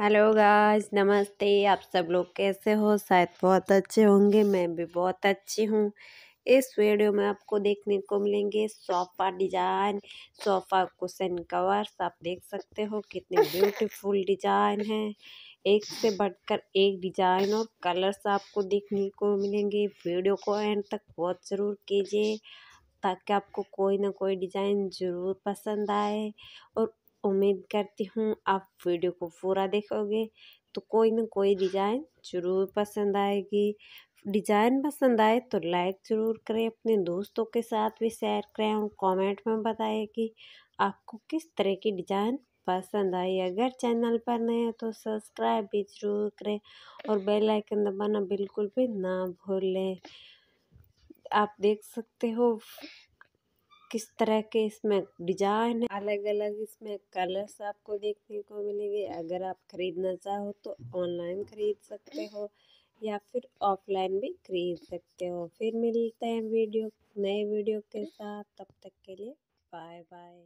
Hello guys नमस्ते। आप सब लोग कैसे हो? शायद बहुत अच्छे होंगे मैं भी बहुत अच्छी हूँ। इस वीडियो में आपको देखने को मिलेंगे sofa design sofa cushion covers. आप देख सकते हो कितने ब्यूटीफुल डिज़ाइन हैं। एक से बढ़कर एक डिज़ाइन और कलर्स आपको देखने को मिलेंगे। वीडियो को एंड तक बहुत ज़रूर कीजिए ताकि आपको कोई ना कोई डिज़ाइन ज़रूर पसंद आए। और उम्मीद करती हूँ आप वीडियो को पूरा देखोगे। तो कोई ना कोई डिज़ाइन ज़रूर पसंद आएगी। डिज़ाइन पसंद आए तो लाइक ज़रूर करें, अपने दोस्तों के साथ भी शेयर करें और कमेंट में बताएँ कि आपको किस तरह की डिज़ाइन पसंद आई। अगर चैनल पर नए हैं तो सब्सक्राइब भी ज़रूर करें और बेल आइकन दबाना बिल्कुल भी ना भूलें। आप देख सकते हो किस तरह के इसमें डिज़ाइन अलग अलग इसमें कलर्स आपको देखने को मिलेंगे। अगर आप खरीदना चाहो तो ऑनलाइन खरीद सकते हो या फिर ऑफलाइन भी खरीद सकते हो। फिर मिलते हैं वीडियो, नए वीडियो के साथ। तब तक के लिए बाय बाय